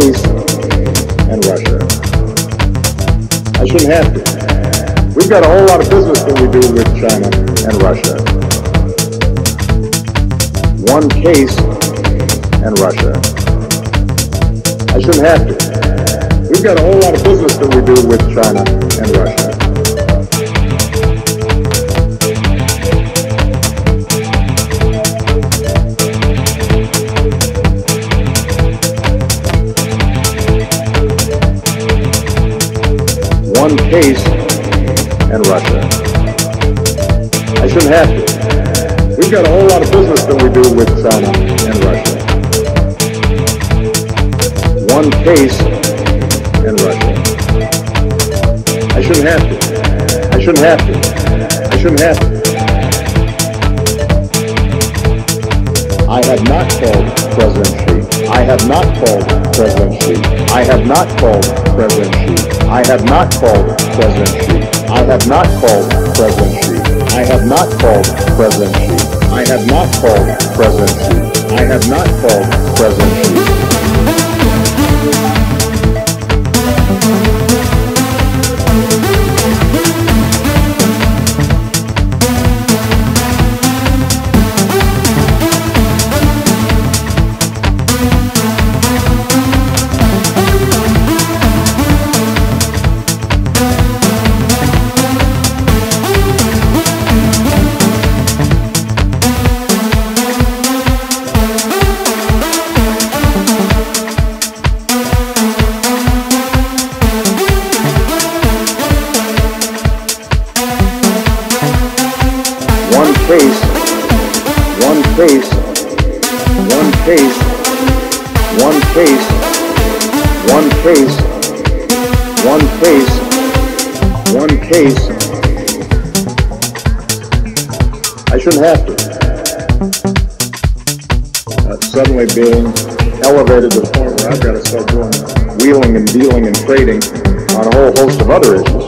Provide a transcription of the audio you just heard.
case and Russia. I shouldn't have to. We've got a whole lot of business that we do with China and Russia. One case and Russia. I shouldn't have to. We've got a whole lot of business that we do with China and Russia. One case and Russia. I shouldn't have to. We've got a whole lot of business that we do with um, China and Russia. One case and Russia. I shouldn't have to. I shouldn't have to. I shouldn't have to. I have not called President. I have not called President Xi. I have not called President Xi. I have not called President Xi. I have not called President Xi. I have not called President Xi. I have not called President Xi. I have not called President Xi. Case, one case. I shouldn't have to. Suddenly being elevated to the point where I've got to start doing wheeling and dealing and trading on a whole host of other issues.